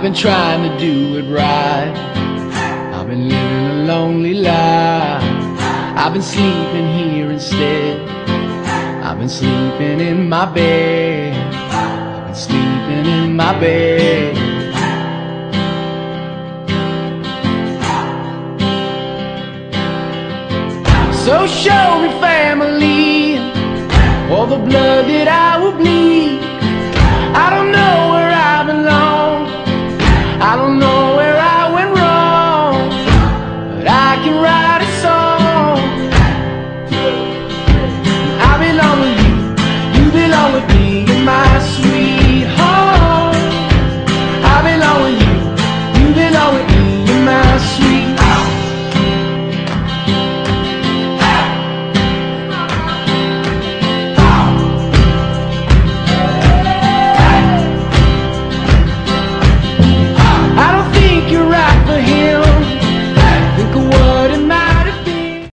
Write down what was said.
I've been trying to do it right. I've been living a lonely life. I've been sleeping here instead. I've been sleeping in my bed. I've been sleeping in my bed. So show me family, all the blood that I